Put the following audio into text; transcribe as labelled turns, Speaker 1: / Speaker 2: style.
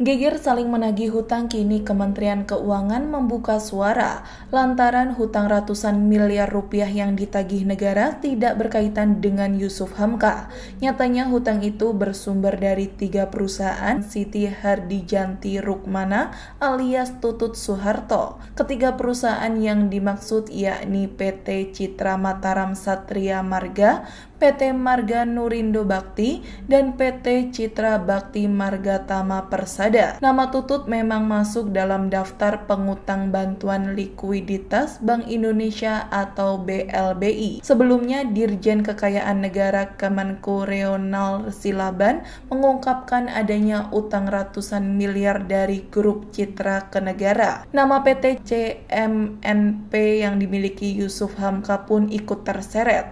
Speaker 1: Geger saling menagih hutang kini Kementerian Keuangan membuka suara lantaran hutang ratusan miliar rupiah yang ditagih negara tidak berkaitan dengan Yusuf Hamka. Nyatanya hutang itu bersumber dari tiga perusahaan Siti Hardijanti Rukmana alias Tutut Soeharto. Ketiga perusahaan yang dimaksud yakni PT Citra Mataram Satria Marga, PT Marga Nurindo Bakti, dan PT Citra Bakti Marga Tama Persada. Nama Tutut memang masuk dalam daftar pengutang bantuan likuiditas Bank Indonesia atau BLBI. Sebelumnya, Dirjen Kekayaan Negara Kemenko Reonal Silaban mengungkapkan adanya utang ratusan miliar dari grup Citra ke negara. Nama PT CMNP yang dimiliki Yusuf Hamka pun ikut terseret.